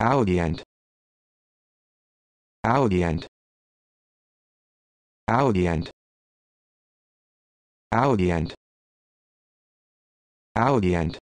audient audient audient audient audient